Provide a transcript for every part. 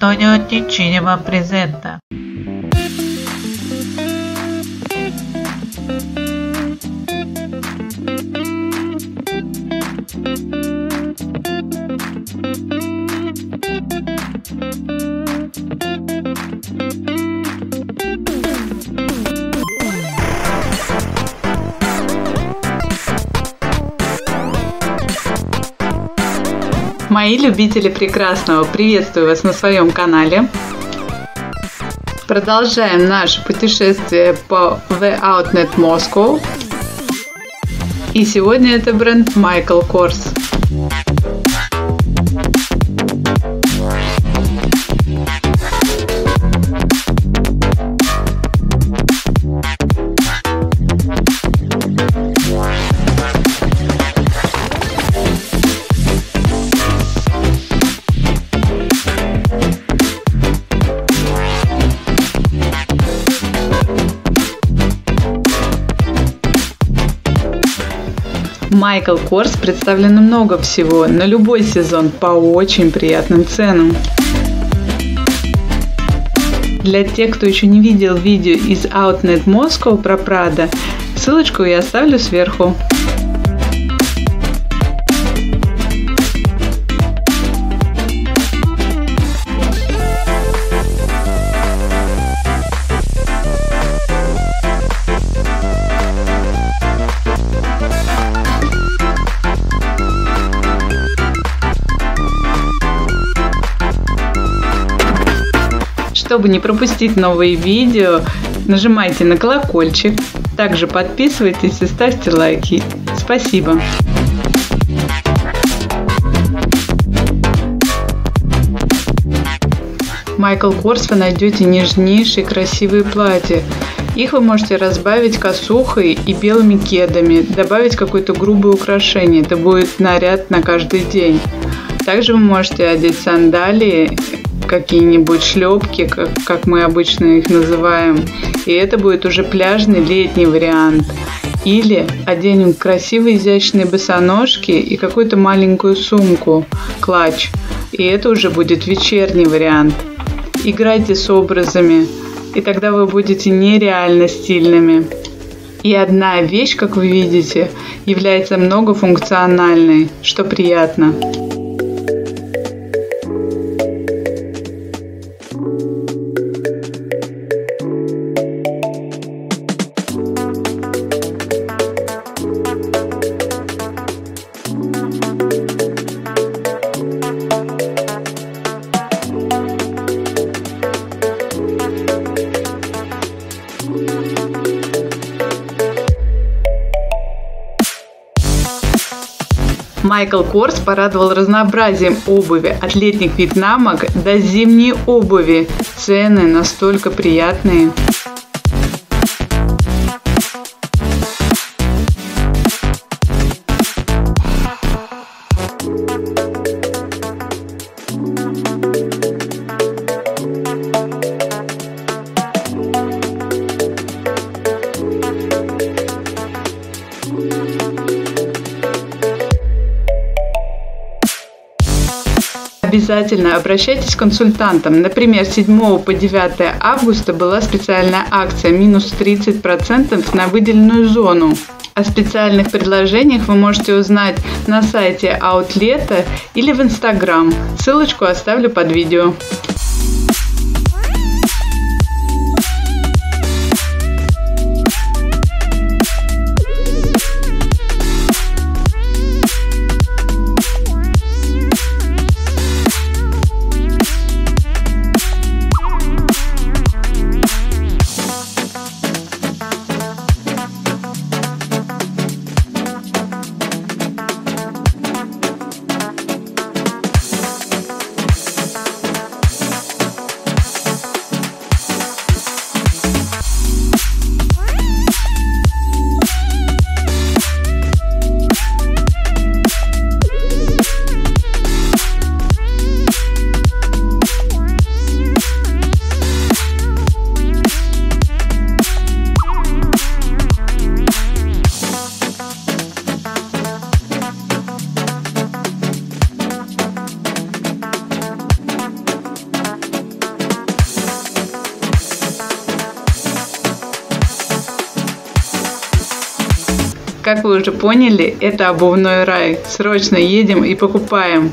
Antonio di Cinema presenta. Мои любители прекрасного, приветствую вас на своем канале. Продолжаем наше путешествие по The Outnet Moscow. И сегодня это бренд Michael Kors. Майкл Корс представлено много всего на любой сезон по очень приятным ценам. Для тех, кто еще не видел видео из Outnet Moscow про Прада, ссылочку я оставлю сверху. Чтобы не пропустить новые видео, нажимайте на колокольчик, также подписывайтесь и ставьте лайки. Спасибо! Майкл Корс вы найдете нежнейшие красивые платья. Их вы можете разбавить косухой и белыми кедами, добавить какое-то грубое украшение. Это будет наряд на каждый день. Также вы можете одеть сандалии какие-нибудь шлепки, как, как мы обычно их называем. И это будет уже пляжный летний вариант. Или оденем красивые изящные босоножки и какую-то маленькую сумку, клатч. И это уже будет вечерний вариант. Играйте с образами, и тогда вы будете нереально стильными. И одна вещь, как вы видите, является многофункциональной, что приятно. Майкл Корс порадовал разнообразием обуви от летних вьетнамок до зимней обуви. Цены настолько приятные. Обязательно обращайтесь к консультантам. Например, 7 по 9 августа была специальная акция минус 30% на выделенную зону. О специальных предложениях вы можете узнать на сайте аутлета или в Инстаграм. Ссылочку оставлю под видео. Как вы уже поняли, это обувной рай. Срочно едем и покупаем.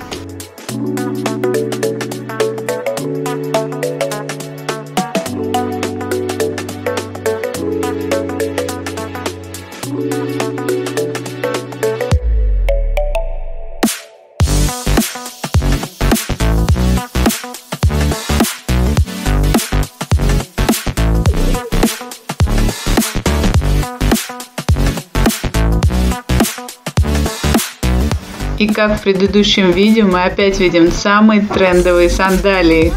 И как в предыдущем видео мы опять видим самые трендовые сандалии.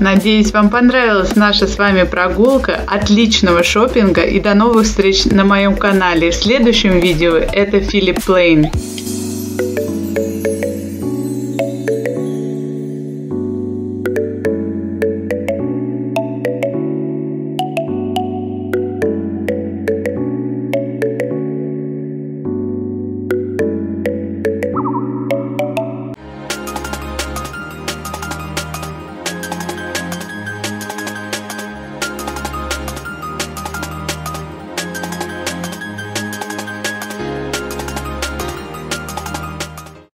Надеюсь, вам понравилась наша с вами прогулка. Отличного шопинга и до новых встреч на моем канале. В следующем видео это Филипп Плейн.